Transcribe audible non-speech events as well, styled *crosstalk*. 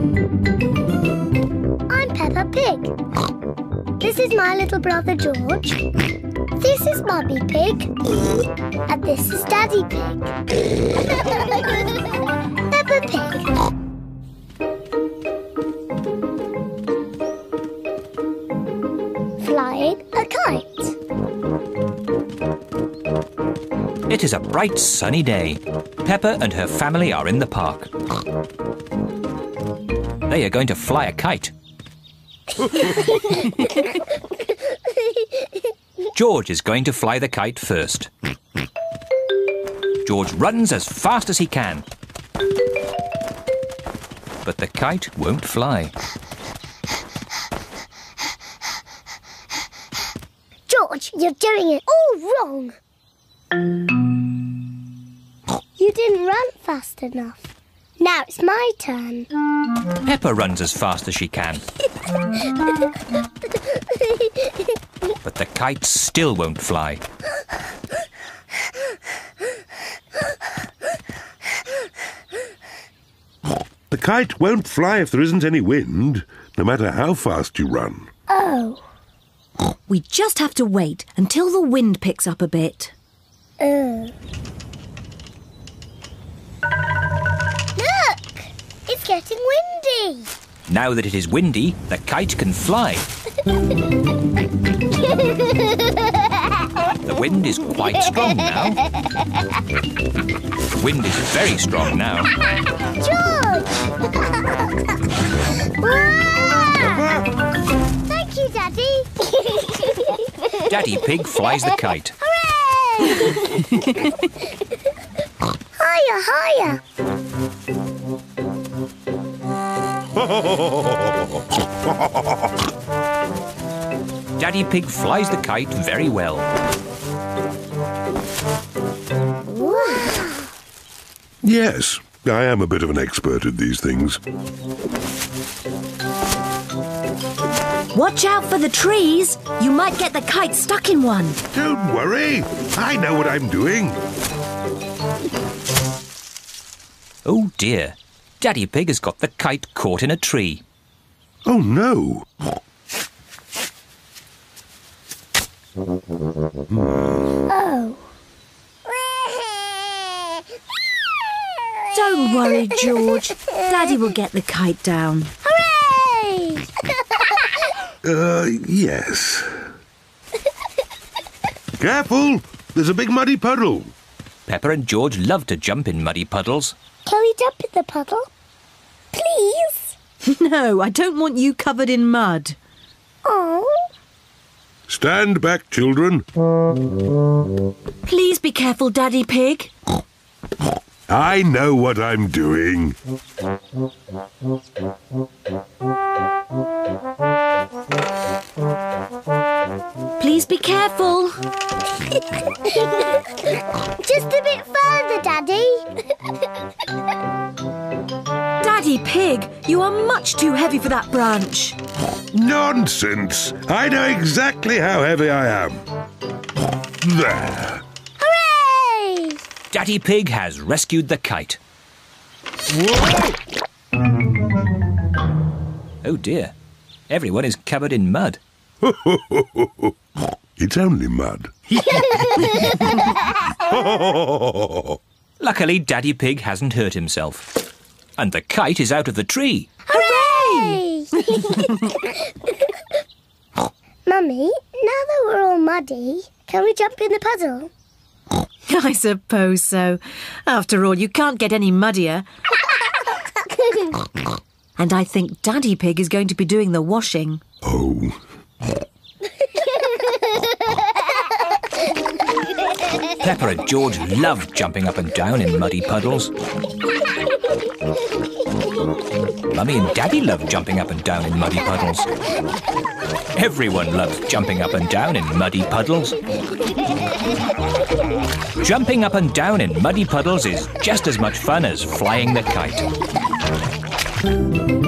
I'm Peppa Pig. This is my little brother George. This is Mummy Pig. And this is Daddy Pig. *laughs* Peppa Pig. Flying a kite. It is a bright sunny day. Peppa and her family are in the park. They are going to fly a kite. George is going to fly the kite first. George runs as fast as he can. But the kite won't fly. George, you're doing it all wrong. You didn't run fast enough. Now it's my turn. Peppa runs as fast as she can. But the kite still won't fly. The kite won't fly if there isn't any wind, no matter how fast you run. Oh, We just have to wait until the wind picks up a bit. uh. Getting windy. Now that it is windy, the kite can fly. The wind is quite strong now. The wind is very strong now. George! Thank you, Daddy. Daddy Pig flies the kite. Hooray! *laughs* higher, higher. *laughs* Daddy Pig flies the kite very well. Yes, I am a bit of an expert at these things. Watch out for the trees. You might get the kite stuck in one. Don't worry, I know what I'm doing. Oh dear. Daddy Pig has got the kite caught in a tree. Oh no! Oh. Don't worry, George. Daddy will get the kite down. Hooray! Uh, yes. Careful! There's a big muddy puddle. Peppa and George love to jump in muddy puddles. Can we jump in the puddle? Please? *laughs* No, I don't want you covered in mud. Oh. Stand back, children. Please be careful, Daddy Pig. I know what I'm doing. Please be careful. *laughs* Just a bit further, Daddy. *laughs* Daddy Pig, you are much too heavy for that branch. Nonsense! I know exactly how heavy I am. There. Hooray! Daddy Pig has rescued the kite. Oh dear. Everyone is covered in mud. *laughs* It's only mud. *laughs* Luckily, Daddy Pig hasn't hurt himself. And the kite is out of the tree. Hooray! *laughs* Mummy, now that we're all muddy, can we jump in the puddle? I suppose so. After all, you can't get any muddier. *laughs* And I think Daddy Pig is going to be doing the washing. Oh. *laughs* Peppa and George love jumping up and down in muddy puddles. Mummy and Daddy love jumping up and down in muddy puddles. Everyone loves jumping up and down in muddy puddles. Jumping up and down in muddy puddles is just as much fun as flying the kite.